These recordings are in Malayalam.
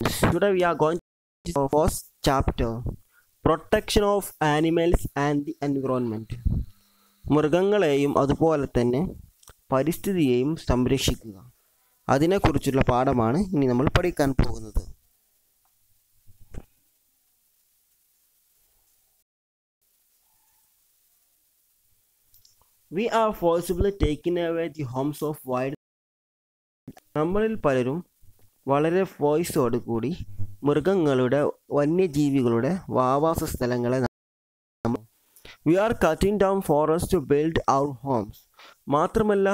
Today we are going to our first chapter Protection of Animals and the Environment. മൃഗങ്ങളെയും അതുപോലെ തന്നെ പരിസ്ഥിതിയെയും സംരക്ഷിക്കുക. അതിനെക്കുറിച്ചുള്ള പാഠമാണ് ഇനി നമ്മൾ പഠിക്കാൻ പോകുന്നത്. We are forcibly taking away the homes of wild നമ്മളിൽ പലരും വളരെ വോയിസോട് കൂടി മൃഗങ്ങളുടെ വന്യജീവികളുടെ വാവാസ സ്ഥലങ്ങളെ we are cutting down forest to build our homes മാത്രമല്ല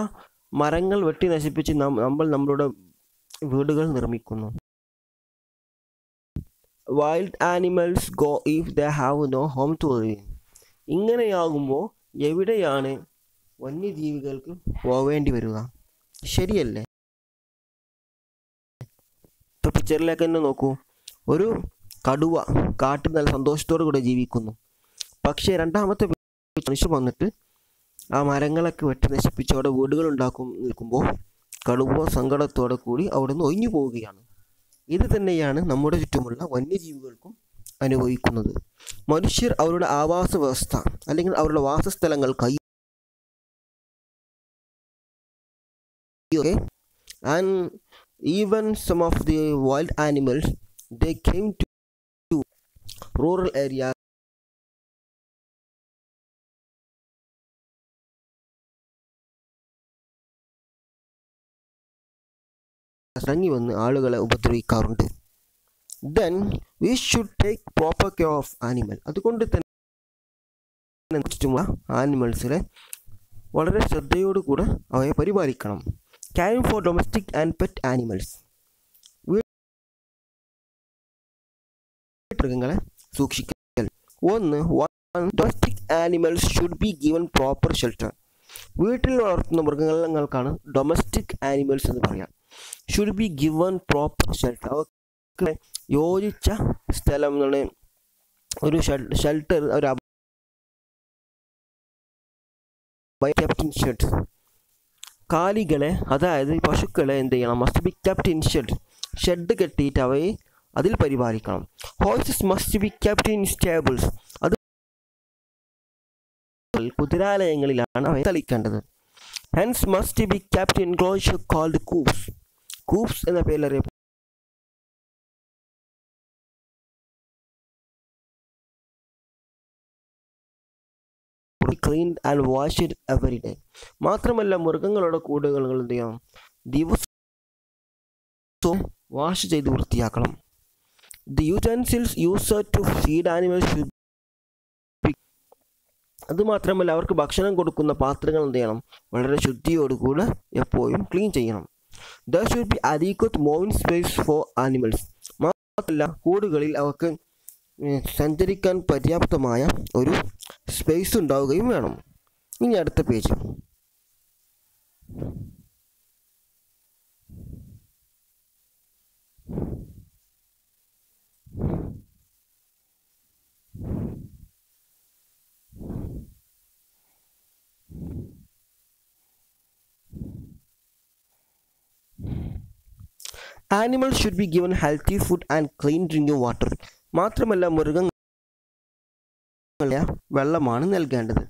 മരങ്ങൾ വെട്ടി നശിപ്പിച്ച് നമ്മൾ നമ്മളുടെ വീടുകൾ നിർമ്മിക്കുന്നു. Wild animals go if they have no home to ഇങ്ങനെയാകുമ്പോൾ എവിടെയാണ് വന്യജീവികൾക്ക് പോവേണ്ടി വരിക? ശരിയല്ലേ? ഇപ്പൊ പിക്ചറിലേക്ക് തന്നെ നോക്കൂ. ഒരു കടുവ കാട്ടിൽ നല്ല സന്തോഷത്തോടു കൂടെ ജീവിക്കുന്നു. പക്ഷേ രണ്ടാമത്തെ മനുഷ്യർ വന്നിട്ട് ആ മരങ്ങളൊക്കെ വെട്ടി നശിപ്പിച്ച് അവിടെ വീടുകൾ ഉണ്ടാക്കും നിൽക്കുമ്പോൾ കടുവ സങ്കടത്തോടെ കൂടി അവിടെ നിന്ന് ഒഴിഞ്ഞു പോവുകയാണ്. ഇത് തന്നെയാണ് നമ്മുടെ ചുറ്റുമുള്ള വന്യജീവികൾക്കും അനുഭവിക്കുന്നത്. മനുഷ്യർ അവരുടെ ആവാസ വ്യവസ്ഥ അല്ലെങ്കിൽ അവരുടെ വാസസ്ഥലങ്ങൾ കൈ and even some of the wild animals they came to, to rural areas. ഇറങ്ങി വന്ന് ആളുകളെ ഉപദ്രവിക്കാറുണ്ട്. Then we should take proper care of animal അതുകൊണ്ട് തന്നെ ചുറ്റുമുള്ള ആനിമൽസിനെ വളരെ ശ്രദ്ധയോടുകൂടെ അവയെ പരിപാലിക്കണം. Caring for domestic and pet animals. മൃഗങ്ങളെ സൂക്ഷിക്കൽ. ഒന്ന് domestic animals should be given proper shelter വീട്ടിൽ വളർത്തുന്ന മൃഗങ്ങൾക്കാണ് ഡൊമസ്റ്റിക് ആനിമൽസ് എന്ന് പറയാം. Should be given proper shelter അവർക്ക് യോജിച്ച സ്ഥലം എന്നുള്ള ഒരു ഷെൽട്ടർ ഒരു കാലികളെ അതായത് പശുക്കളെ എന്ത് ചെയ്യണം? Must be kept in shed shed കെട്ടിയിട്ട് അവയെ അതിൽ പരിപാലിക്കണം. Horses must be kept in stables അത് കുതിരാലയങ്ങളിലാണ് അവയെ തളിക്കേണ്ടത്. Hens must be kept in close cold coops coops എന്ന പേരിൽ clean and wash it every day മാത്രമല്ല മൃഗങ്ങളുടെ കൂടുകൾ എന്ത് ചെയ്യണം ദിവസവും വാഷ് ചെയ്ത് വൃത്തിയാക്കണം. The utensils use to feed animals അത് മാത്രമല്ല അവർക്ക് ഭക്ഷണം കൊടുക്കുന്ന പാത്രങ്ങൾ എന്ത് ചെയ്യണം? വളരെ ശുദ്ധിയോടുകൂടെ എപ്പോഴും ക്ലീൻ ചെയ്യണം. There should be adequate moving space for animals മാത്രമല്ല കൂടുകളിൽ അവർക്ക് സഞ്ചരിക്കാൻ പര്യാപ്തമായ ഒരു സ്പേസ് ഉണ്ടാവുകയും വേണം. ഇനി അടുത്ത page animal should be given healthy food and clean drinking water മാത്രമല്ല മൃഗങ്ങൾ വെള്ളമാണ് നൽകേണ്ടത്.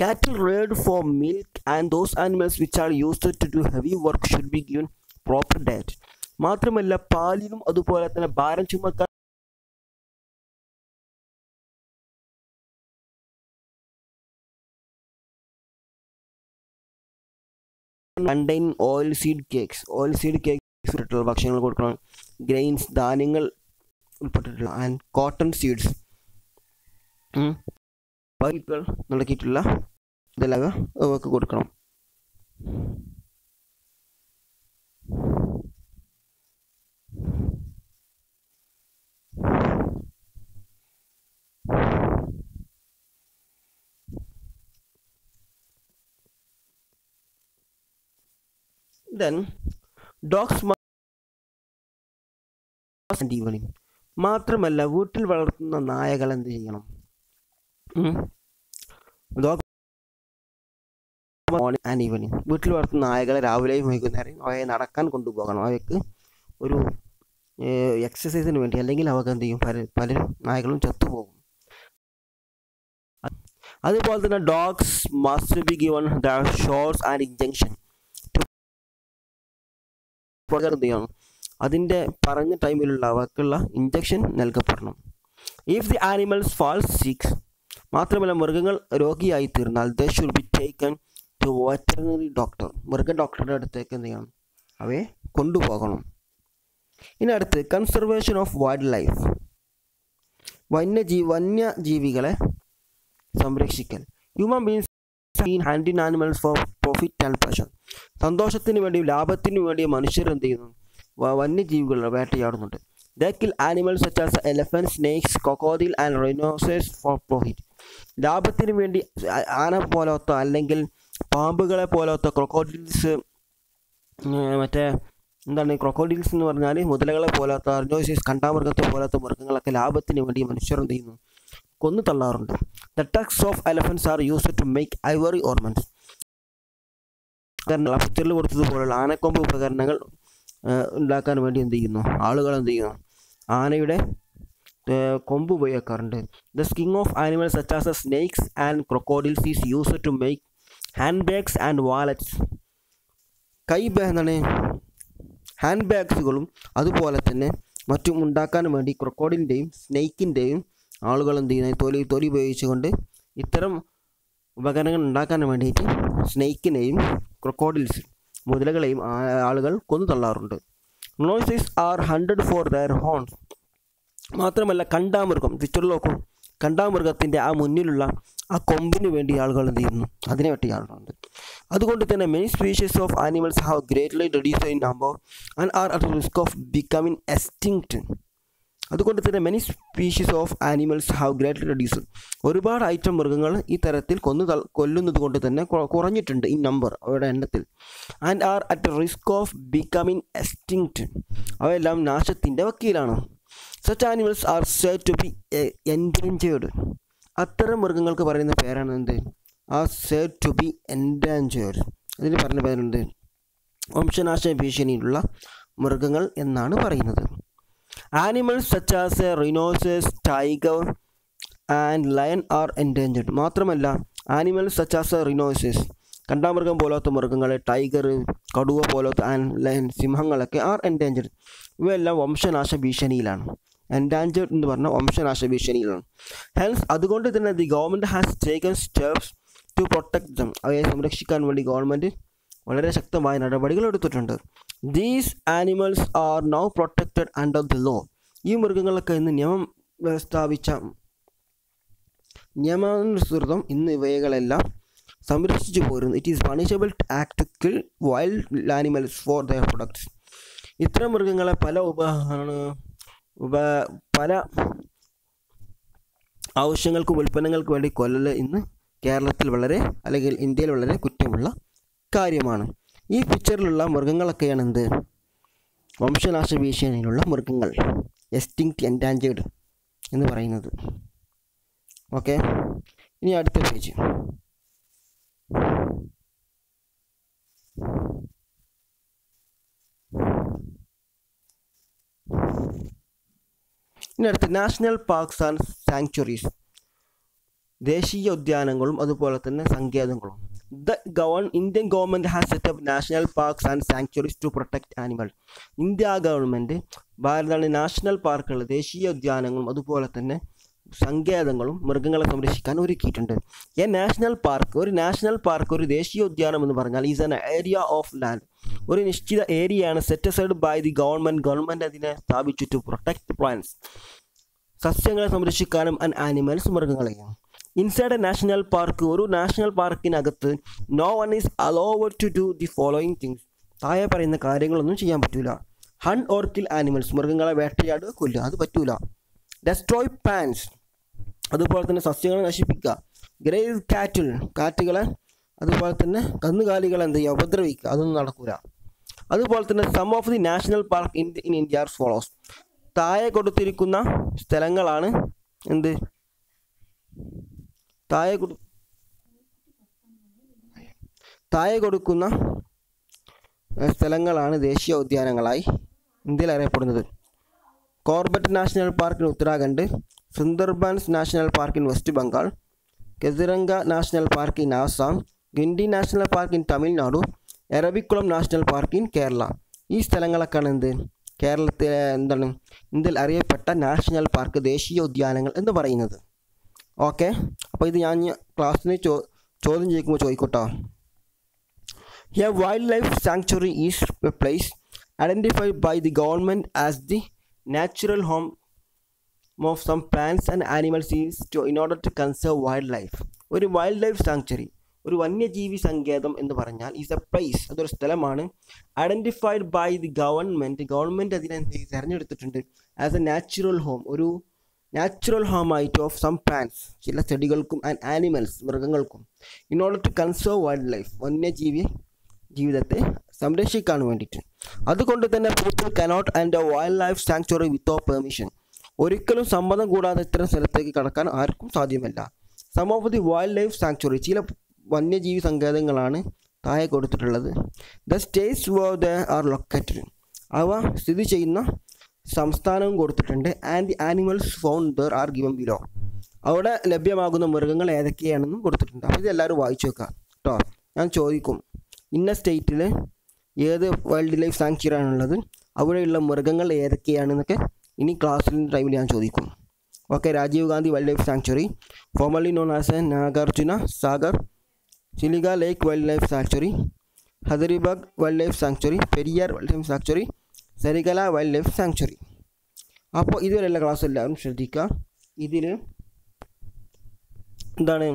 Cattle reared for milk and those animals which are use to do heavy work should be given proper diet മാത്രമല്ല പാലിനും അതുപോലെ തന്നെ ഭാരം ചുമക്കാൻ contain oil seed cakes oil seed cakes ഭക്ഷണങ്ങൾ കൊടുക്കണം. ഗ്രെയിൻസ് ധാന്യങ്ങൾ ഉൾപ്പെട്ടിട്ടുള്ള ആൻഡ് കോട്ടൺ സീഡ്സ് പൈപ്പുകൾ നടക്കിയിട്ടുള്ള ഇതെല്ലാം അവർക്ക് കൊടുക്കണം. ഡോഗ്സ് ഈവനിങ് മാത്രമല്ല വീട്ടിൽ വളർത്തുന്ന നായകൾ എന്ത് ചെയ്യണം? മോർണിംഗ് ആൻഡ് ഈവനിങ് വീട്ടിൽ വളർത്തുന്ന നായകളെ രാവിലെയും വൈകുന്നേരം അവയെ നടക്കാൻ കൊണ്ടുപോകണം. അവയ്ക്ക് ഒരു എക്സസൈസിന് വേണ്ടി അല്ലെങ്കിൽ അവർക്ക് എന്ത് ചെയ്യും? പല പലരും നായകളും ചത്തുപോകും അതുപോലെ തന്നെ dogs must be given the shots and injection എന്ത് ചെയ്യണം? അതിന്റെ പറഞ്ഞ ടൈമിലുള്ള അവർക്കുള്ള injection നൽകപ്പെടണം. If the animals fall sick മാത്രമല്ല മൃഗങ്ങൾ രോഗിയായി തീർന്നാൽ they should be taken to veterinary doctor മൃഗ ഡോക്ടറുടെ അടുത്തേക്ക് എന്ത് ചെയ്യണം? അവയെ കൊണ്ടുപോകണം. ഇനി അടുത്ത് കൺസർവേഷൻ ഓഫ് വൈൽഡ് ലൈഫ് വന്യജീ വന്യജീവികളെ സംരക്ഷിക്കൽ. Human beings hunt animals for profit and passion സന്തോഷത്തിന് വേണ്ടിയും ലാഭത്തിന് വേണ്ടിയും മനുഷ്യർ എന്ത് ചെയ്യുന്നു? വന്യജീവികൾ വേട്ടയാടുന്നുണ്ട്. The kill animals such as elephant snakes crocodile and rhinoceros for profit ലാഭത്തിന് വേണ്ടി ആന പോലത്തെ അല്ലെങ്കിൽ പാമ്പുകളെ പോലത്തെ ക്രൊക്കോഡിൽസ് മറ്റേ എന്താണ് ക്രൊക്കോഡിൽസ് എന്ന് പറഞ്ഞാൽ മുതലകളെ പോലത്തെ അർജോസിസ് കണ്ടാമൃഗത്തെ പോലത്തെ മൃഗങ്ങളൊക്കെ ലാഭത്തിന് വേണ്ടി മനുഷ്യർ എന്ത് ചെയ്യുന്നു? കൊന്നു തള്ളാറുണ്ട്. The tusks of elephants are used to make ivory ornaments ഉപകരണങ്ങൾ പിക്ചറിൽ കൊടുത്തതുപോലുള്ള ആനക്കൊമ്പ് ഉപകരണങ്ങൾ ഉണ്ടാക്കാൻ വേണ്ടി എന്ത് ചെയ്യുന്നു? ആളുകൾ എന്ത് ചെയ്യുന്നു? ആനയുടെ കൊമ്പ് ഉപയോഗിക്കാറുണ്ട്. The skin of animals such as a snakes and crocodiles is use to make handbags and wallets കൈ ബാഗ് എന്താണ്? ഹാൻഡ് ബാഗ്സുകളും അതുപോലെ തന്നെ മറ്റും ഉണ്ടാക്കാൻ വേണ്ടി ക്രൊക്കോഡിന്റെയും സ്നേക്കിന്റെയും ആളുകൾ എന്ത് ചെയ്യുന്നത് തൊലി തൊലി ഉപയോഗിച്ചുകൊണ്ട് ഇത്തരം ഉപകരണങ്ങൾ ഉണ്ടാക്കാൻ വേണ്ടിയിട്ട് സ്നേക്കിനെയും ക്രൊക്കോഡിൽസ് മുതലകളെയും ആളുകൾ കൊന്നു തള്ളാറുണ്ട്. Rhinos are hunted for their horns മാത്രമല്ല കണ്ടാമൃഗം പിക്ചറിൽ നോക്കൂ. കണ്ടാമൃഗത്തിന്റെ ആ മുന്നിലുള്ള ആ കൊമ്പിന് വേണ്ടി ആളുകൾ എന്ത് ചെയ്യുന്നു? അതിനെ വെട്ടി ആളുകളുണ്ട്. അതുകൊണ്ട് തന്നെ many species of animals have greatly reduce in number and are at risk of becoming extinct അതുകൊണ്ട് തന്നെ many species of animals have greatly reduce ഒരുപാട് ഐറ്റം മൃഗങ്ങൾ ഈ തരത്തിൽ കൊന്നു കൊല്ലുന്നത് കൊണ്ട് തന്നെ കുറഞ്ഞിട്ടുണ്ട് ഈ നമ്പർ അവരുടെ എണ്ണത്തിൽ. And are at risk of becoming extinct അവയെല്ലാം നാശത്തിന്റെ വക്കീലാണ്. Such animals are said to be endangered അത്തരം മൃഗങ്ങൾക്ക് പറയുന്ന പേരാണ് എന്ത് are said to be endangered അതിന് പറഞ്ഞ പേരുണ്ട് വംശനാശ ഭീഷണിയിലുള്ള മൃഗങ്ങൾ എന്നാണ് പറയുന്നത്. Animals such as a rhinoceros tiger and lion are endangered മാത്രമല്ല animals such as a rhinoceros കണ്ടാമൃഗം പോലത്തെ മൃഗങ്ങൾ ടൈഗർ കടുവ പോലത്തെ ആൻഡ് ലയൺ സിംഹങ്ങളൊക്കെ ആർ എൻഡേഞ്ചർഡ് ഇവയെല്ലാം വംശനാശ ഭീഷണിയിലാണ്. എൻഡാഞ്ചേർഡ് എന്ന് പറഞ്ഞാൽ വംശനാശ ഭീഷണിയിലാണ്. ഹെൽസ് അതുകൊണ്ട് തന്നെ the government has taken steps to protect them അവയെ സംരക്ഷിക്കാൻ വേണ്ടി ഗവൺമെന്റ് വളരെ ശക്തമായ നടപടികൾ എടുത്തിട്ടുണ്ട്. These animals are now protected under the law ഈ മൃഗങ്ങളൊക്കെ ഇന്ന് നിയമം സ്ഥാപിച്ച നിയമാനുസൃതം ഇന്ന് ഇവകളെല്ലാം സംരക്ഷിച്ചു പോരുന്നു. It is punishable act kill wild animals for their products ഇത്തരം മൃഗങ്ങളെ പല ഉപ ഉപ പല ആവശ്യങ്ങൾക്കും ഉൽപ്പന്നങ്ങൾക്കും വേണ്ടി കൊല്ലൽ ഇന്ന് കേരളത്തിൽ വളരെ അല്ലെങ്കിൽ ഇന്ത്യയിൽ വളരെ കുറ്റമുള്ള കാര്യമാണ്. ഈ പിക്ചറിലുള്ള മൃഗങ്ങളൊക്കെയാണ് എന്ത് വംശനാശ ഭീഷണിയിലുള്ള മൃഗങ്ങൾ എസ്റ്റിങ്ക്റ്റ് എൻഡാഞ്ചേർഡ് എന്ന് പറയുന്നത്. ഓക്കെ ഇനി അടുത്ത പേജ് ഇനി അടുത്ത് നാഷണൽ പാർക്സ് ആൻഡ് സാങ്ച്വറീസ് ദേശീയ ഉദ്യാനങ്ങളും അതുപോലെ തന്നെ സങ്കേതങ്ങളും. The govern Indian government has set up national parks and sanctuaries to protect animal India government ഭാരതാണ് national പാർക്കുകൾ ദേശീയ ഉദ്യാനങ്ങളും അതുപോലെ തന്നെ സങ്കേതങ്ങളും മൃഗങ്ങളെ സംരക്ഷിക്കാൻ ഒരുക്കിയിട്ടുണ്ട്. എ നാഷണൽ പാർക്ക് ഒരു നാഷണൽ പാർക്ക് ഒരു ദേശീയ ഉദ്യാനം എന്ന് പറഞ്ഞാൽ is an area of land ഒരു നിശ്ചിത ഏരിയയാണ് set aside by the government government അതിനെ സ്ഥാപിച്ചു ടു പ്രൊട്ടക്ട് പ്ലാന്റ്സ് സസ്യങ്ങളെ സംരക്ഷിക്കാനും ആൻഡ് ആനിമൽസ് മൃഗങ്ങളെയും. ഇൻസൈഡ് എ നാഷണൽ പാർക്ക് ഒരു national പാർക്കിനകത്ത് no one is allowed to do the following things താഴെ പറയുന്ന കാര്യങ്ങളൊന്നും ചെയ്യാൻ പറ്റൂല. ഹൺ ഓർ കിൽ ആനിമൽസ് മൃഗങ്ങളെ വേട്ടയാടുക കൊല്ലുക അത് പറ്റൂല. ഡെസ്ട്രോയ് പാൻസ് അതുപോലെ തന്നെ സസ്യങ്ങളെ നശിപ്പിക്കുക. ഗ്രേവ് കാറ്റിൽ കാറ്റുകളെ അതുപോലെ തന്നെ കന്നുകാലികളെ എന്ത് ചെയ്യുക? ഉപദ്രവിക്കുക. അതൊന്നും നടക്കൂല. അതുപോലെ തന്നെ some of the national park in in India are follows താഴെ കൊടുത്തിരിക്കുന്ന സ്ഥലങ്ങളാണ് എന്ത്? താഴെ കൊടു താഴെ കൊടുക്കുന്ന സ്ഥലങ്ങളാണ് ദേശീയ ഉദ്യാനങ്ങളായി ഇന്ത്യയിൽ അറിയപ്പെടുന്നത്. Corbett national park Uttarakhand Sundarbans national park in West Bengal Kaziranga national park in Assam Guindy national park in Tamil Nadu Eravikulam national park in Kerala. ഈ സ്ഥലങ്ങളൊക്കെയാണ് എന്ത്? കേരളത്തിലെ എന്താണ്? ഇന്ത്യയിൽ അറിയപ്പെട്ട നാഷണൽ പാർക്ക് ദേശീയ ഉദ്യാനങ്ങൾ എന്ന് പറയുന്നത്. ഓക്കെ. അപ്പോൾ ഇത് ഞാൻ ക്ലാസ്സിന് ചോ ചോദ്യം ചോദിക്കുമ്പോൾ ചോദിക്കട്ടോ. Life wildlife is a place identified by the government as the natural home of some plants and animals is to in order to conserve wildlife ഒരു വൈൽഡ് ലൈഫ് സാങ്ച്വറി ഒരു വന്യജീവി സങ്കേതം എന്ന് പറഞ്ഞാൽ ഈസ് എ പ്ലേസ് അതൊരു സ്ഥലമാണ് identified by the government government അതിനെ തിരഞ്ഞെടുത്തിട്ടുണ്ട്. ആസ് എ നാച്ചുറൽ ഹോം ഒരു നാച്ചുറൽ ഹോം ആയിട്ട് ഓഫ് സം പ്ലാന്റ്സ് ചില ചെടികൾക്കും ആൻഡ് ആനിമൽസ് മൃഗങ്ങൾക്കും. In order to conserve wildlife വന്യജീവി ജീവിതത്തെ സംരക്ഷിക്കാൻ വേണ്ടിയിട്ട്. അതുകൊണ്ട് തന്നെ people cannot enter a wildlife sanctuary without permission ഒരിക്കലും സമ്മതം കൂടാതെ ഇത്തരം സ്ഥലത്തേക്ക് കടക്കാൻ ആർക്കും സാധ്യമല്ല. Some of the wildlife sanctuary ചില വന്യജീവി സങ്കേതങ്ങളാണ് താഴെ കൊടുത്തിട്ടുള്ളത്. The states where they are located അവ സ്ഥിതി ചെയ്യുന്ന സംസ്ഥാനവും കൊടുത്തിട്ടുണ്ട്. And the animals found there are given below അവിടെ ലഭ്യമാകുന്ന മൃഗങ്ങൾ ഏതൊക്കെയാണെന്നും കൊടുത്തിട്ടുണ്ട്. അപ്പോൾ ഇതെല്ലാവരും വായിച്ചു വെക്കുക കേട്ടോ ഞാൻ ചോദിക്കും. ഇന്ന സ്റ്റേറ്റിൽ ഏത് വൈൽഡ് ലൈഫ് സാങ്ച്വറി ആണുള്ളത്? അവിടെയുള്ള മൃഗങ്ങൾ ഏതൊക്കെയാണെന്നൊക്കെ ഇനി ക്ലാസ്സിൽ ടൈമിൽ ഞാൻ ചോദിക്കും. Okay Rajiv Gandhi wildlife sanctuary formerly known as a Nagarjuna Sagar Chilika lake wildlife sanctuary Hazaribagh wildlife sanctuary Periyar wildlife sanctuary Sariska wildlife sanctuary അപ്പോൾ ഇതുവരെയുള്ള ക്ലാസ് എല്ലാവരും ശ്രദ്ധിക്കുക ഇതിൽ എന്താണ്?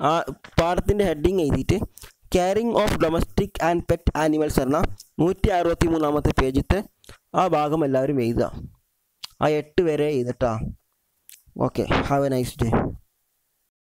ആ പാഠത്തിന്റെ ഹെഡിങ് എഴുതിയിട്ട് caring of domestic and pet animals എന്ന നൂറ്റി അറുപത്തി മൂന്നാമത്തെ പേജിത്തെ ആ ഭാഗം എല്ലാവരും എഴുതുക. ആ എട്ട് വരെ എഴുതട്ടാ. Okay have a nice day